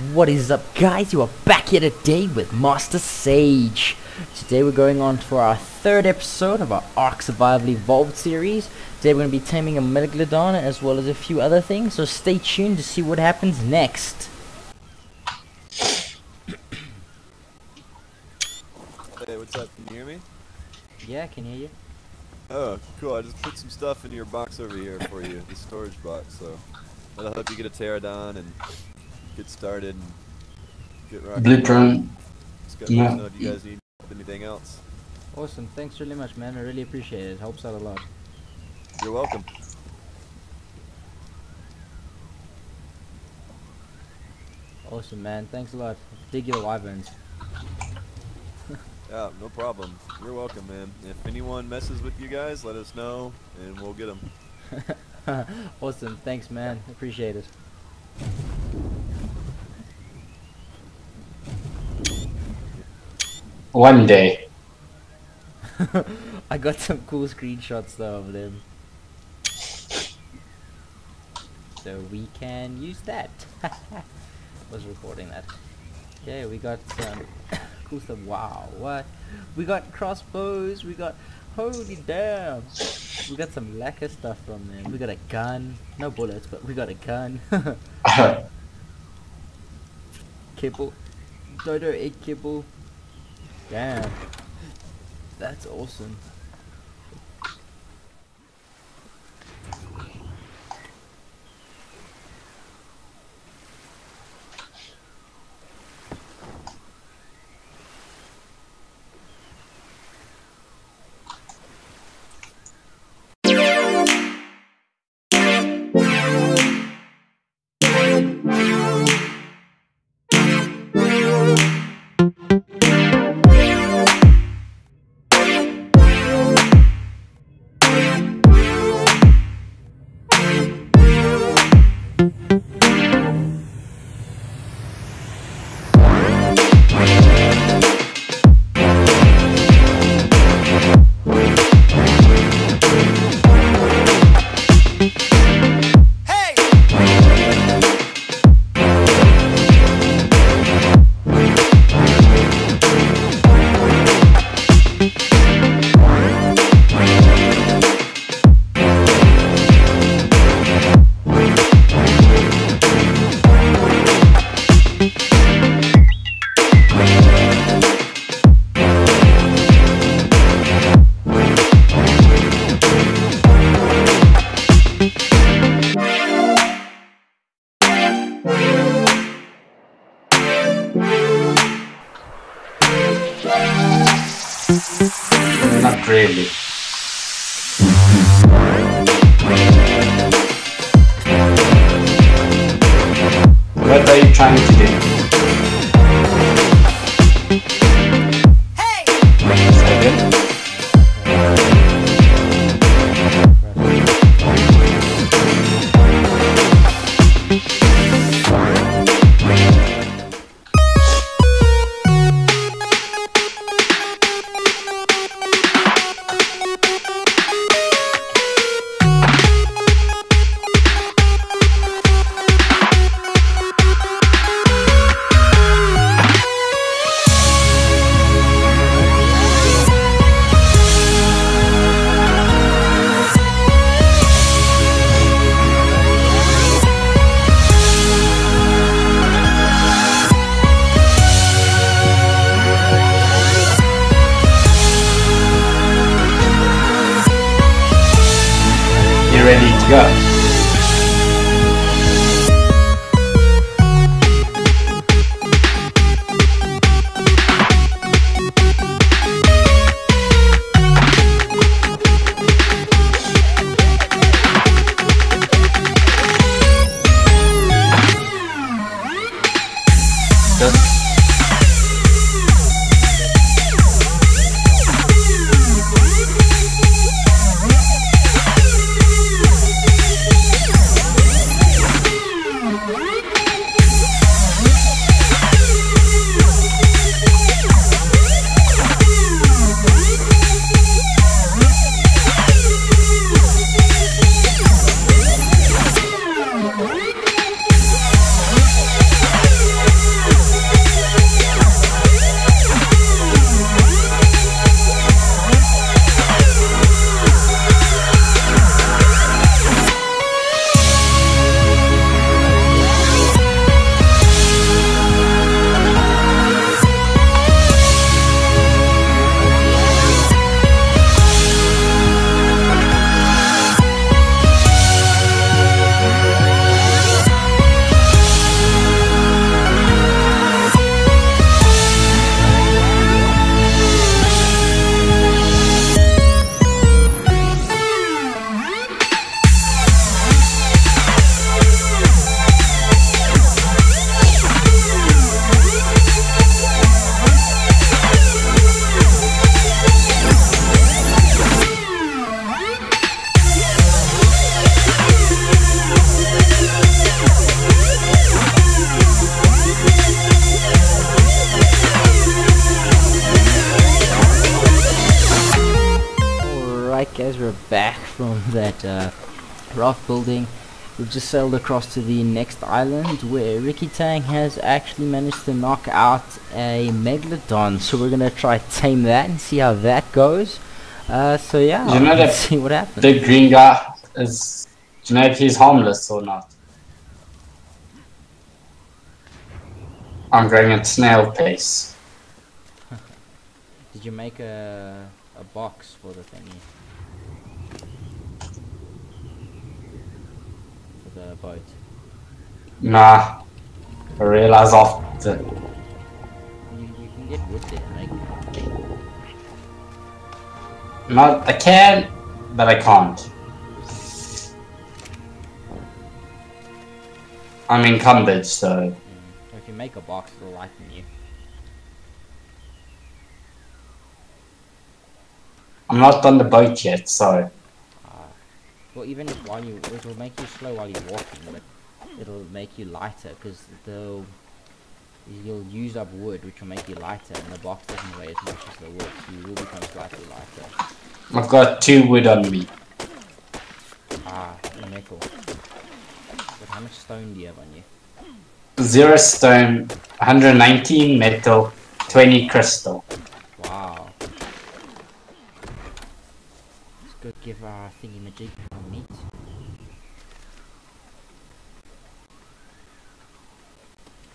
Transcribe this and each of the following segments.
What is up guys, you are back here today with Master Sage. Today we're going on for our third episode of our Ark Survival Evolved series. Today we're going to be taming a Megalodon as well as a few other things, so stay tuned to see what happens next. Hey, what's up? Can you hear me? Yeah, I can hear you. Oh, cool. I just put some stuff in your box over here for you, the storage box, so that'll help you get a pterodon and get started and get rocking. Blueprint. Just Yeah. know if you guys need anything else. Awesome, thanks really much man, I really appreciate it, it helps out a lot. You're welcome. Awesome man, thanks a lot. Dig your wyverns. Yeah, no problem. You're welcome, man. If anyone messes with you guys, let us know and we'll get them. awesome, thanks man, appreciate it. One day. I got some cool screenshots though of them. So we can use that. Was recording that. Yeah, we got some cool stuff. Wow, what? We got crossbows, we got holy damn. We got some lacquer stuff from them. We got a gun. No bullets, but we got a gun. kibble. Dodo egg kibble. Damn. That's awesome. What are you trying to uh, raft building. We've just sailed across to the next island where Rickitang has actually managed to knock out a Megalodon. So we're gonna try tame that and see how that goes. Uh, so yeah, You know let's see what happens. The green guy is. Do you know if he's harmless or not? I'm going at snail pace. Did you make a a box for the thingy? Boat. Nah. I realize after. You, you can get wood there, right? Not. I can, but I can't. I'm encumbered, so. Mm. If you make a box, it'll lighten you. I'm not on the boat yet, so. Well, even if while you, it'll make you slow while you're walking, but it'll make you lighter because the you'll use up wood, which will make you lighter, and the box doesn't weigh as much as the wood, so you will become slightly lighter. I've got two wood on me. Ah, nickel. But how much stone do you have on you? Zero stone, 119 metal, 20 crystal. Wow. Let's go give our thingy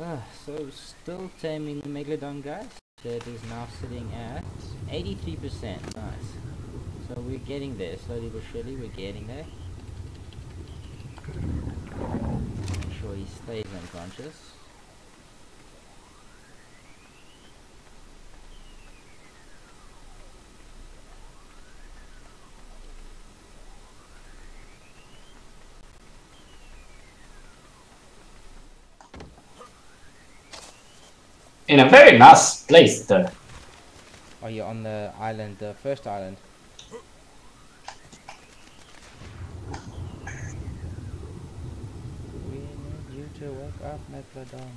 Ah, so still taming the Megalodon guys. It is now sitting at 83%. Nice. So we're getting there. Slowly but surely we're getting there. Make sure he stays unconscious. In a very nice place, though. Are you on the island, the first island? We need you to wake up, Megalodon.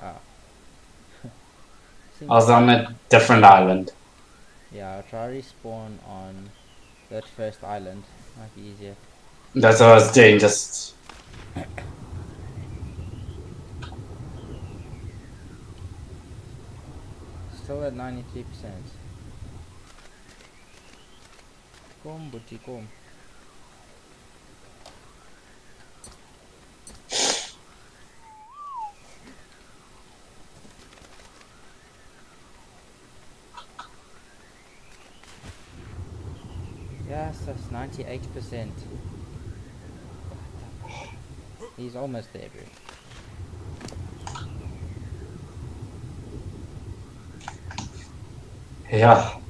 Ah. I was on a different island. yeah, I'll try respawn on that first island. Might be easier. That's what I was doing, just. Still at 93%. Kom, Butchie, kom. Yes, that's 98%. He's almost there, bro. Yeah.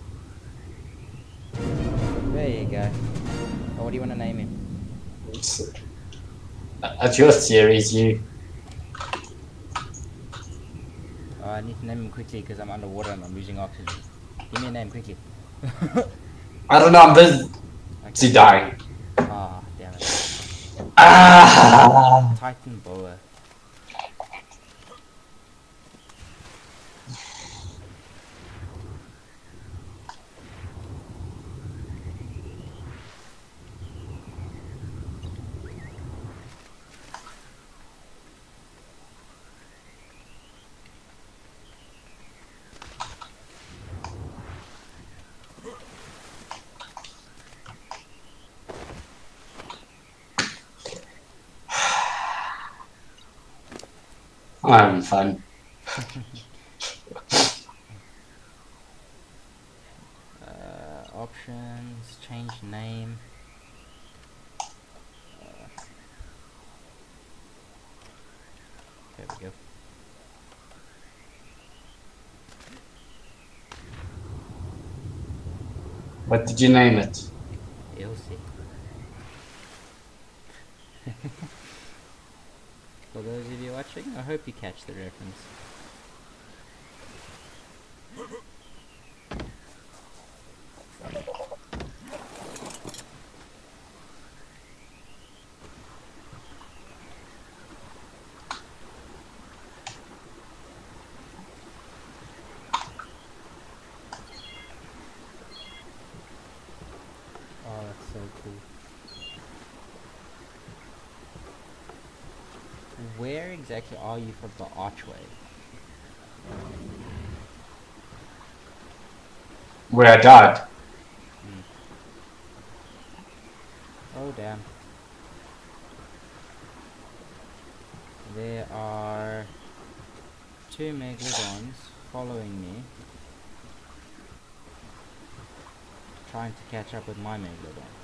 There you go. Oh, what do you want to name him? It's, at your series, you. Oh, I need to name him quickly because I'm underwater and I'm losing oxygen. Give me a name quickly. I don't know, I'm busy Okay. dying. Ah, damn it. Ah! Titanoboa. I'm having fun. Uh, options, change name. Uh, there we go. What did you name it? You'll see. For those of you watching, I hope you catch the reference. Exactly are you from the archway? Where I died. Hmm. Oh damn. There are two megalodons following me. Trying to catch up with my megalodon.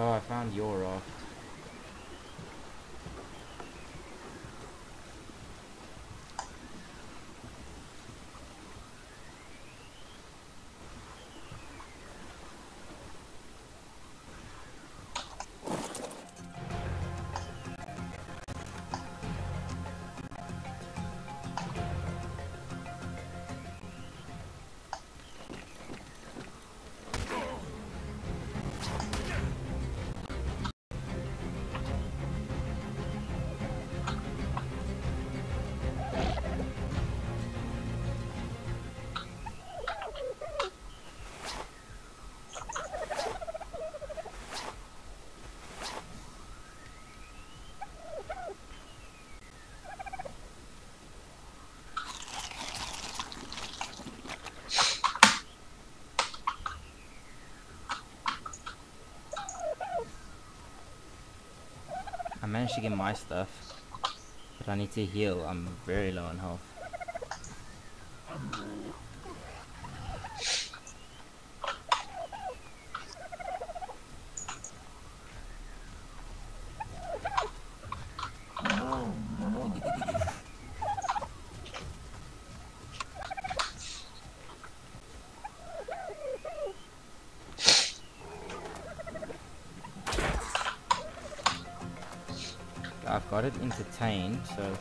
Oh, I found your managed to get my stuff, but I need to heal. I'm very low on health. Got it entertained, so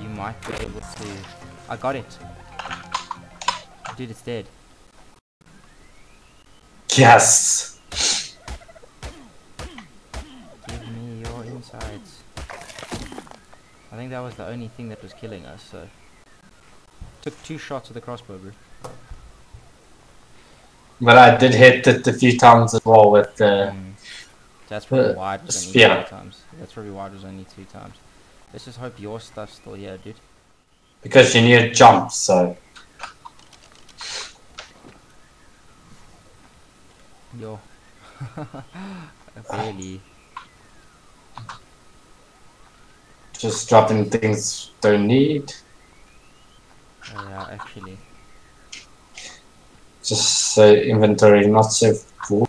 you might be able to. I got it. Dude, it's dead. Yes. Give me your insides. I think that was the only thing that was killing us, so. Took two shots of the crossbow, bro. But I did hit it a few times as well with the. Mm. That's probably Uh, why was only spear. two times. That's probably why it was only two times. Let's just hope your stuff's still here, dude. Because you need a jump, so. Yo. really? Just dropping things don't need. Oh, yeah, actually. Just so inventory not so full.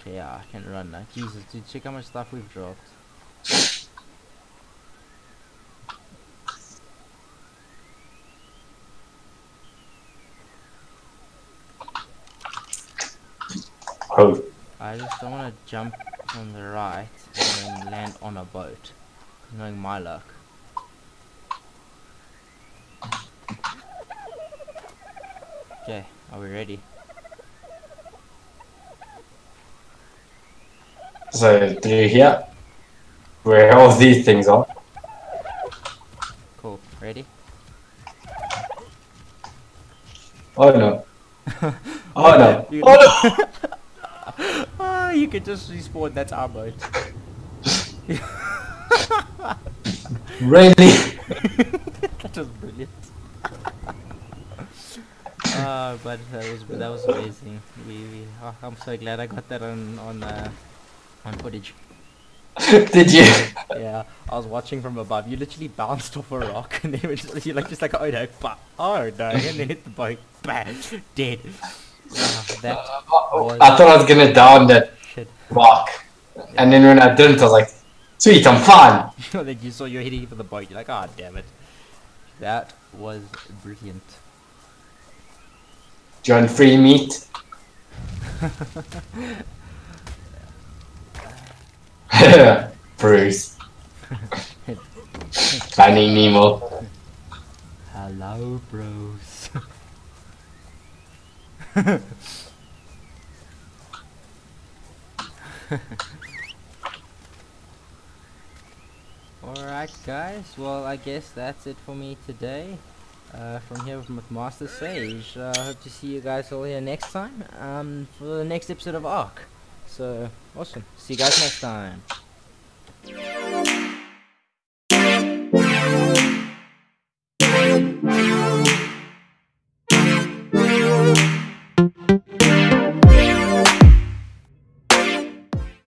Okay, yeah, I can run now. Jesus, dude, check how much stuff we've dropped. Oh, I just don't want to jump on the right and then land on a boat. Knowing my luck. Okay, are we ready? So do you hear where all these things are? Cool. Ready? Oh no. Oh no. You- Oh no. Ah, you could just respawn. That's our boat. Really? that was brilliant. uh, but that was that was amazing. We, we oh, I'm so glad I got that on on uh, on footage. Did you? Yeah, I was watching from above. You literally bounced off a rock, and then just, you like just like oh no, bah, oh no, and then hit the boat, bah, dead. Ah, that was I thought I was gonna down that shit. rock, and then when I didn't, I was like, "Sweet, I'm fine." then you saw you're hitting for the boat. You're like, ah, damn it. That was brilliant. Want free meat? Bruce. Finding Nemo. Hello, Bruce. Alright guys, well I guess that's it for me today. Uh, from here with Master Sage. Uh, hope to see you guys all here next time um, for the next episode of Ark. So, uh, awesome. See you guys next time.